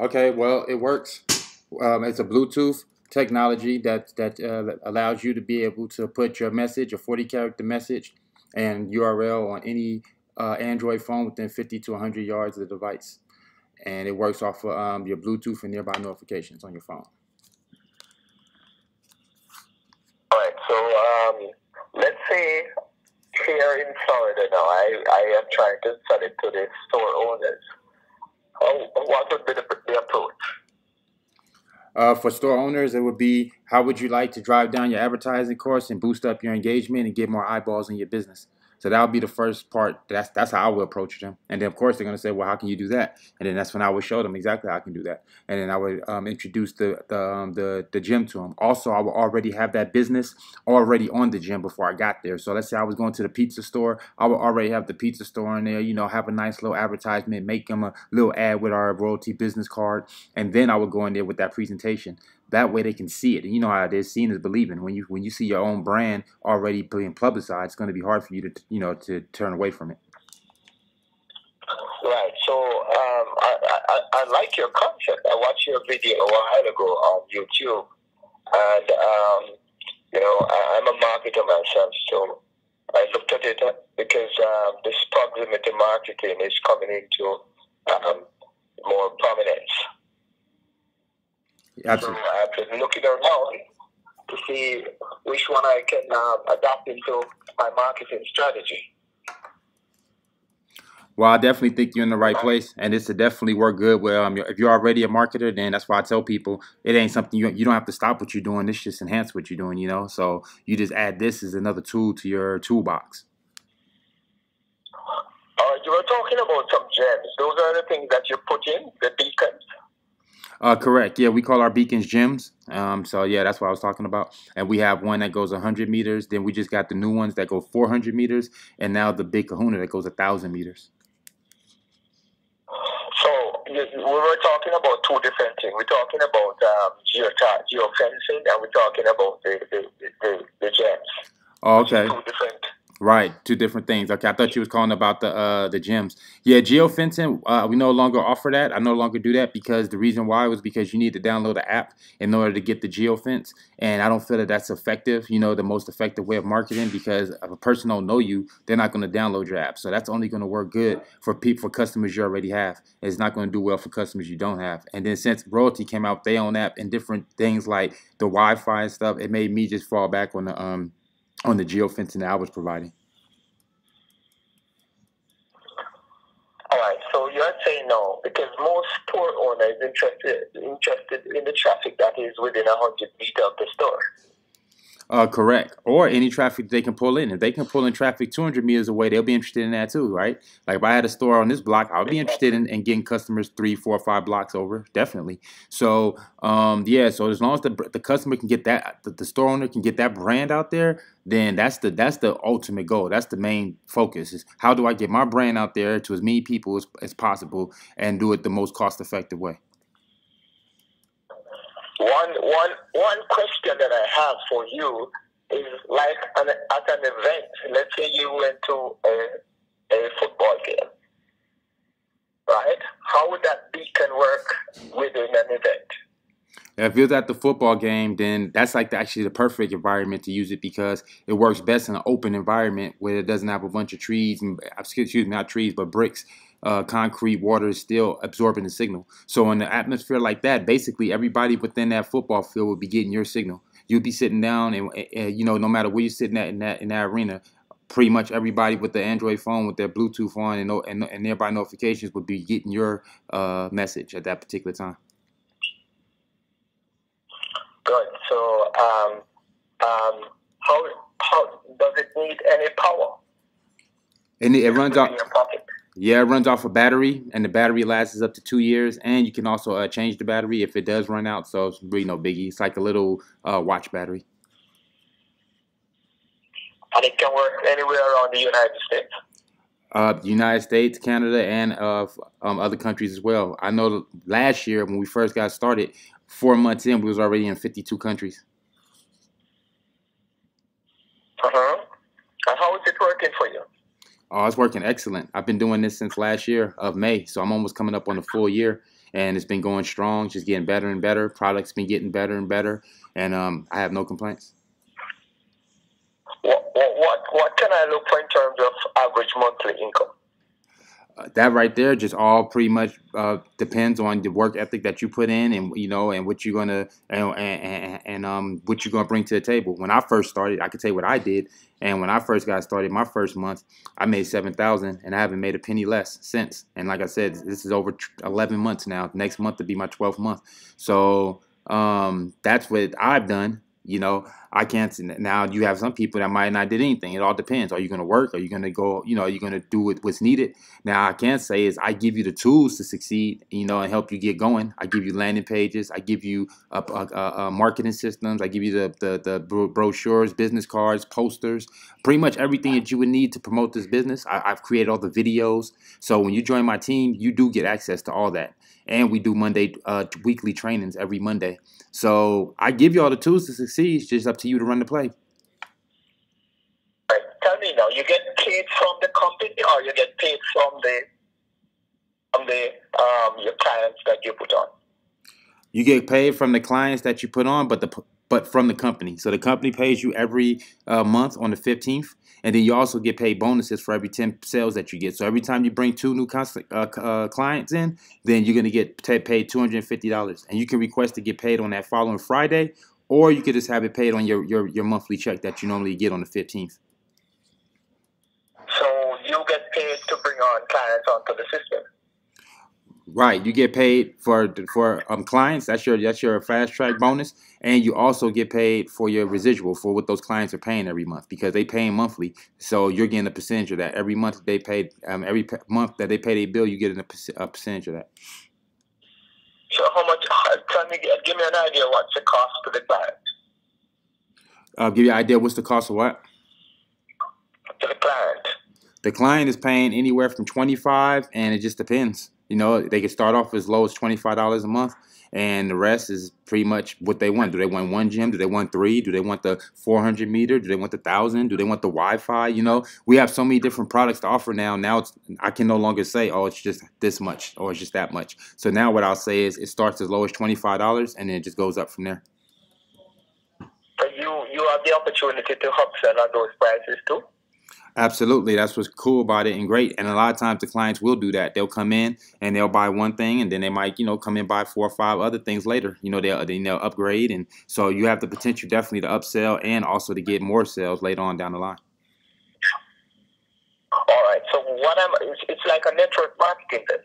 Okay, well, it works. Um, it's a Bluetooth technology that that uh, allows you to be able to put your message, a 40 character message, and URL on any uh, Android phone within 50 to 100 yards of the device, and it works off of um, your Bluetooth and nearby notifications on your phone. All right. So um, let's say here in Florida now, I, I am trying to sell it to the store owners. How, what would be the, approach? Uh, for store owners, it would be how would you like to drive down your advertising costs and boost up your engagement and get more eyeballs in your business? So that'll be the first part. That's that's how I would approach them. And then of course they're gonna say, well, how can you do that? And then that's when I would show them exactly how I can do that. And then I would um, introduce the the, um, the the gem to them. Also, I would already have that business already on the gem before I got there. So let's say I was going to the pizza store, I would already have the pizza store in there. You know, have a nice little advertisement, make them a little ad with our Royaltie business card, and then I would go in there with that presentation. That way they can see it. And you know how it is, seeing is believing. When you when you see your own brand already being publicized, it's going to be hard for you to you know to turn away from it. Right. So um, I, I, I like your concept. I watched your video a while ago on YouTube, and um, you know I, am a marketer myself, so I looked at it because um, this proximity marketing is coming into um, more prominence. Absolutely. So I've been looking around to see which one I can um, adapt into my marketing strategy. Well, I definitely think you're in the right place, and this will definitely work good. Well, um, if you're already a marketer, then that's why I tell people it ain't something you you don't have to stop what you're doing. This just enhance what you're doing, you know. So you just add this as another tool to your toolbox. Uh, you were talking about some gems. Those are the things that you put in the beacons. Uh, correct. Yeah, we call our beacons gems. Um, so yeah, that's what I was talking about. And we have one that goes 100 meters. Then we just got the new ones that go 400 meters, and now the big Kahuna that goes 1,000 meters. So we were talking about two different things. We're talking about um, geo geofencing, and we're talking about the the, the, the gems. Oh, okay. Two different Right, two different things. Okay, I thought you was calling about the uh the gems. Yeah, geofencing. Uh, we no longer offer that. I no longer do that because the reason why was because you need to download the app in order to get the geofence, and I don't feel that that's effective. You know, the most effective way of marketing because if a person don't know you, they're not going to download your app. So that's only going to work good for people for customers you already have. It's not going to do well for customers you don't have. And then since Royaltie came out, they own app and different things like the Wi-Fi and stuff, it made me just fall back on the um on the geofencing that I was providing. All right, so you're saying no because most store owners interested interested in the traffic that is within hundred meter of the store. Uh, correct. Or any traffic they can pull in. If they can pull in traffic 200 meters away, they'll be interested in that too, right? Like if I had a store on this block, I would be interested in, in getting customers three, four, five blocks over, definitely. So, um, yeah. So as long as the, the customer can get that, the, the store owner can get that brand out there, then that's the that's the ultimate goal. That's the main focus is how do I get my brand out there to as many people as, as possible and do it the most cost effective way. One, one, one question that I have for you is like an, at an event. Let's say you went to a, a football game, right? How would that beacon work within an event? If you're at the football game, then that's like the, actually the perfect environment to use it because it works best in an open environment where it doesn't have a bunch of trees and excuse me, not trees, but bricks uh, concrete water is still absorbing the signal. So in an atmosphere like that, basically everybody within that football field would be getting your signal. You'd be sitting down, and, and you know, no matter where you're sitting at in that in that arena, pretty much everybody with the Android phone with their Bluetooth on and and, and nearby notifications would be getting your uh, message at that particular time. Good. So, um, um, how how does it need any power? And it, it runs off. Yeah, it runs off a battery, and the battery lasts up to two years. And you can also uh, change the battery if it does run out. So it's really no biggie. It's like a little uh, watch battery. And it can work anywhere around the United States. Uh, United States, Canada, and uh, um, other countries as well. I know last year when we first got started, four months in, we was already in 52 countries. Uh huh. And how is it working for you? Oh, it's working excellent. I've been doing this since last year of May, so I'm almost coming up on the full year, and it's been going strong, just getting better and better. Products been getting better and better, and um, I have no complaints. What, what what can I look for in terms of average monthly income? Uh, that right there just all pretty much uh, depends on the work ethic that you put in and you know and what you're gonna and, and, and um what you're gonna bring to the table. When i first started i could tell you what i did and when i first got started my first month i made 7000 and i haven't made a penny less since. And like i said this is over 11 months now. Next month to be my 12th month. So um that's what i've done you know, I can't. Now you have some people that might not did anything. It all depends. Are you going to work? Are you going to go? You know, are you going to do what's needed? Now I can't say is I give you the tools to succeed. You know, and help you get going. I give you landing pages. I give you a, a, a marketing systems. I give you the, the the brochures, business cards, posters, pretty much everything that you would need to promote this business. I, I've created all the videos. So when you join my team, you do get access to all that and we do Monday uh, weekly trainings every Monday. So I give you all the tools to succeed. It's just up to you to run the play. Right. Tell me now, you get paid from the company or you get paid from the from the um, your clients that you put on? You get paid from the clients that you put on, but the but from the company. So the company pays you every uh, month on the 15th, and then you also get paid bonuses for every 10 sales that you get. So every time you bring two new uh, uh, clients in, then you're going to get paid $250. And you can request to get paid on that following Friday, or you could just have it paid on your, your, your monthly check that you normally get on the 15th. So you get paid to bring on clients onto the system? Right, you get paid for for um, clients. That's your that's your fast track bonus, and you also get paid for your residual for what those clients are paying every month because they pay monthly. So you're getting a percentage of that every month. They paid um, every month that they pay their bill, you get a, a percentage of that. So how much? Tell me, give me an idea. What's the cost to the client? I'll give you an idea. What's the cost of what? To the client. The client is paying anywhere from twenty five, and it just depends. You know, they can start off as low as twenty five dollars a month, and the rest is pretty much what they want. Do they want one gem? Do they want three? Do they want the four hundred meter? Do they want the thousand? Do they want the Wi Fi? You know, we have so many different products to offer now. Now it's I can no longer say, oh, it's just this much or it's just that much. So now what I'll say is it starts as low as twenty five dollars, and then it just goes up from there. But you you have the opportunity to upsell on those prices too. Absolutely, that's what's cool about it and great. And a lot of times the clients will do that. They'll come in and they'll buy one thing, and then they might, you know, come in buy four or five other things later. You know, they'll they, will upgrade, and so you have the potential definitely to upsell and also to get more sales later on down the line. All right. So what am it's, it's like a network marketing then.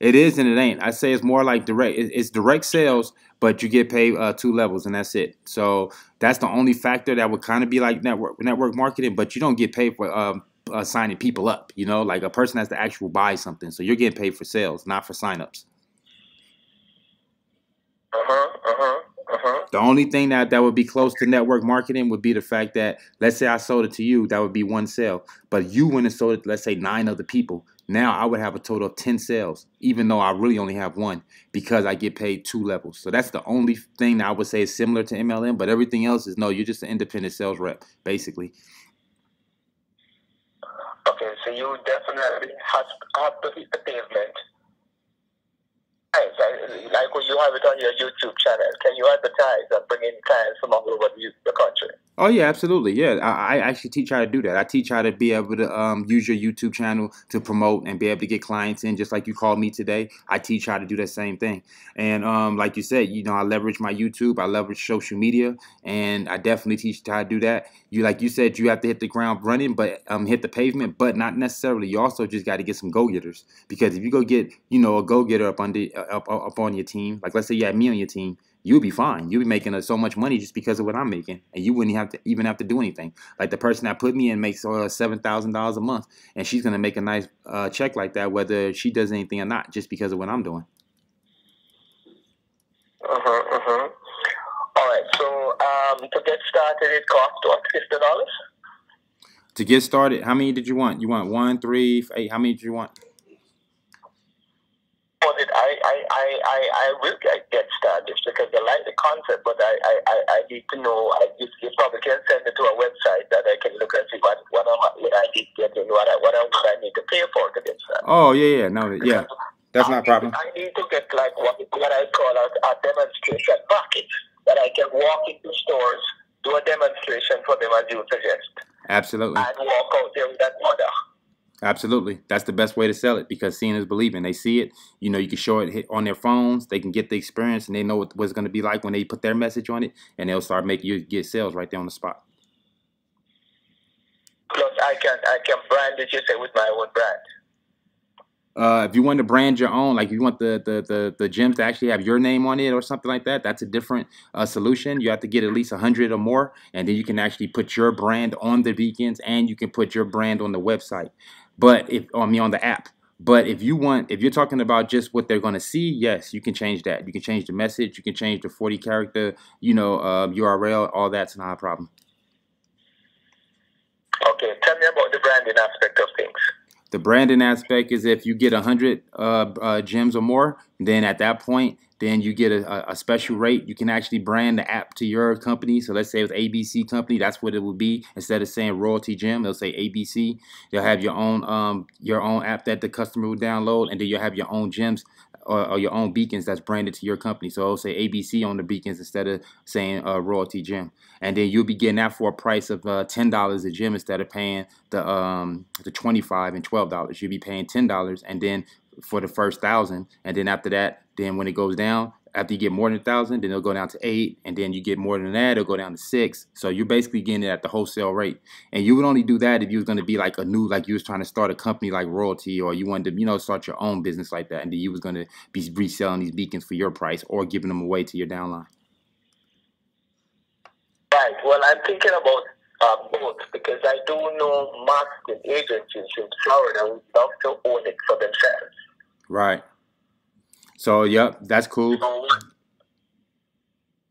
It is and it ain't. I say it's more like direct. It's direct sales, but you get paid uh, two levels, and that's it. So that's the only factor that would kind of be like network network marketing, but you don't get paid for um, uh, signing people up. You know, like a person has to actually buy something, so you're getting paid for sales, not for signups. Uh huh. Uh huh. Uh-huh. The only thing that, that would be close to network marketing would be the fact that let's say I sold it to you, that would be one sale. But you went and sold it, let's say nine other people. Now I would have a total of 10 sales, even though I really only have one because I get paid two levels. So that's the only thing that I would say is similar to MLM, but everything else is no, you're just an independent sales rep, basically. Okay, so you definitely have, to hit the pavement like you have it on your YouTube channel, can you advertise and bring in clients from all over the country? Oh yeah, absolutely. Yeah, I, I, actually teach how to do that. I teach how to be able to um, use your YouTube channel to promote and be able to get clients in, just like you called me today. I teach how to do that same thing. And um, like you said, you know, I leverage my YouTube, I leverage social media, and I definitely teach how to do that. You like you said, you have to hit the ground running, but um, hit the pavement, but not necessarily. You also just got to get some go getters because if you go get you know a go getter up under up, up on your team, like let's say you had me on your team you'll be fine. You'll be making so much money just because of what I'm making, and you wouldn't have to even have to do anything. Like the person that put me in makes uh, seven thousand dollars a month, and she's gonna make a nice uh, check like that, whether she does anything or not, just because of what I'm doing. Uh huh. Uh huh. All right. So um, to get started, it costs what? Fifty dollars. To get started, how many did you want? You want one, three, eight? How many did you want? I, I, I, I, I will get, get started because I like the concept, but I, I, I, I need to know. I, you, you probably can send it to a website that I can look and see what what, am, what I did get and what I, need to pay for. Oh yeah, yeah, no, yeah, that's not a problem. I need to get like what, what I call a, a demonstration bucket that I can walk into stores, do a demonstration for them as you suggest. Absolutely. And walk out there with that product. Absolutely. That's the best way to sell it because seeing is believing. They see it, you know, you can show it on their phones. They can get the experience and they know what it's going to be like when they put their message on it and they'll start making you get sales right there on the spot. Plus, I can I can brand it, you say, with my own brand. Uh, if you want to brand your own, like you want the, the the the gem to actually have your name on it or something like that, that's a different uh, solution. You have to get at least hundred or more, and then you can actually put your brand on the beacons, and you can put your brand on the website. But if I mean on the app. But if you want, if you're talking about just what they're going to see, yes, you can change that. You can change the message. You can change the 40 character, you know, uh, URL. All that's not a problem. Okay, tell me about the branding aspect of things. The branding aspect is if you get 100 uh, uh, gems or more, then at that point, then you get a, a, special rate. You can actually brand the app to your company. So let's say it's ABC company, that's what it would be. Instead of saying Royaltie gem, they'll say ABC. You'll have your own um, your own app that the customer will download, and then you'll have your own gems or, or, your own beacons that's branded to your company. So it'll say ABC on the beacons instead of saying uh, Royaltie gem. And then you'll be getting that for a price of uh, ten dollars a gem instead of paying the um, the twenty five and twelve dollars. You'll be paying ten dollars, and then for the first thousand, and then after that, then when it goes down, after you get more than a thousand, then it'll go down to eight, and then you get more than that, it'll go down to six. So you're basically getting it at the wholesale rate, and you would only do that if you was going to be like a new, like you was trying to start a company like Royaltie, or you wanted to, you know, start your own business like that, and then you was going to be reselling these beacons for your price or giving them away to your downline. Right. Well, I'm thinking about uh, both because I do know marketing agencies in Florida who love to own it for themselves. Right. So, yep, that's cool. So,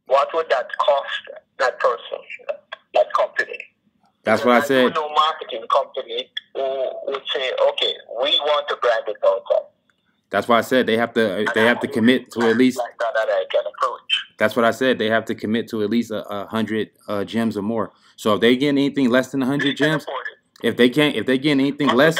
what would that cost that person, that company? That's because what I said. I know marketing company who would say, "Okay, we want to brand it outside." That's why I said they have to. They have to commit to at least. Like that, that I can approach. That's what I said. They have to commit to at least a, a hundred uh, gems or more. So if they get anything less than hundred gems, if they can't, if they get anything less,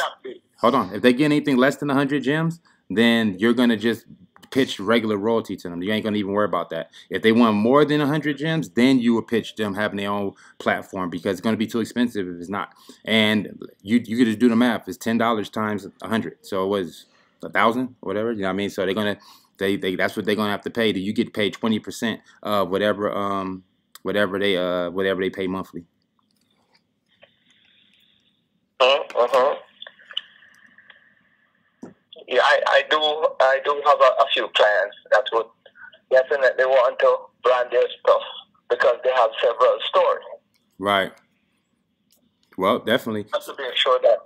hold on. If they get anything less than hundred gems, then you're gonna just pitch regular Royaltie to them. You ain't gonna even worry about that. If they want more than 100 gems, then you would pitch them having their own platform because it's gonna be too expensive if it's not. And you you could just do the math. It's ten dollars times 100, so it was a thousand or whatever. You know what I mean? So they're gonna they, they that's what they're gonna have to pay. Do you get paid 20 percent of whatever um whatever they uh whatever they pay monthly. Uh huh. Yeah, I, I do I do have a, a few clients that would definitely want to brand their stuff because they have several stores. Right. Well, definitely. Just to make sure that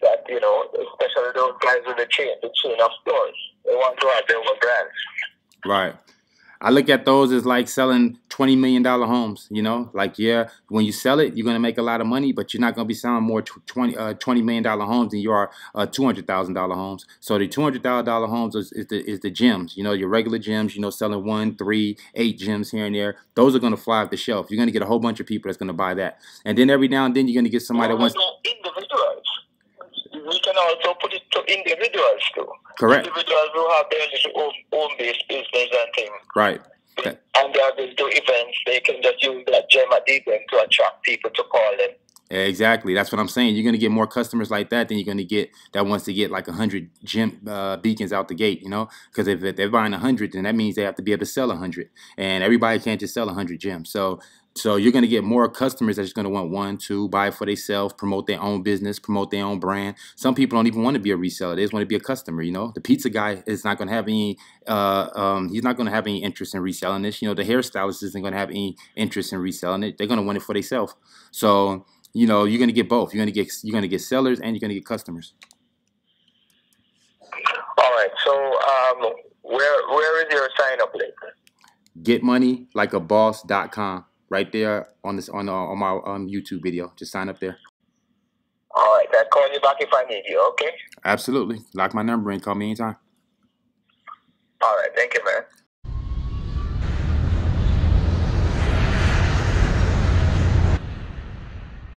that you know, especially those guys with the chain, the chain of stores, they want to have their own brands. Right. I look at those as like selling twenty million dollar homes. You know, like yeah, when you sell it, you're gonna make a lot of money, but you're not gonna be selling more tw- 20, uh, 20 million dollar homes than you are uh, two hundred thousand dollar homes. So the two hundred thousand dollar homes is, is, the is the gems. You know, your regular gems. You know, selling one, three, eight gems here and there. Those are gonna fly off the shelf. You're gonna get a whole bunch of people that's gonna buy that, and then every now and then you're gonna get somebody well, that wants. Individuals. We can also put it to individuals too. Correct. Individuals who have their little own, own based business and things. Right. And they are going to do events. They can just use that gem at the event to attract people to call them. Exactly. That's what I'm saying. You're going to get more customers like that than you're going to get that wants to get like 100 gem uh, beacons out the gate, you know? Because if, if they're buying 100, then that means they have to be able to sell 100. And everybody can't just sell 100 gems. So so you're going to get more customers that's going to want one, two, buy for themselves, promote their own business, promote their own brand. Some people don't even want to be a reseller; they just want to be a customer. You know, the pizza guy is not going to have any. Uh, um, he's not going to have any interest in reselling this. You know, the hairstylist isn't going to have any interest in reselling it. They're going to want it for themselves. So you know, you're going to get both. You're going to get you're going to get sellers and you're going to get customers. All right. So um, where where is your sign up link? Getmoneylikeaboss.com right there on this on uh, on my um, YouTube video. Just sign up there. All right, I'll call you back if I need you. Okay. Absolutely. Lock my number and call me anytime. All right. Thank you, man.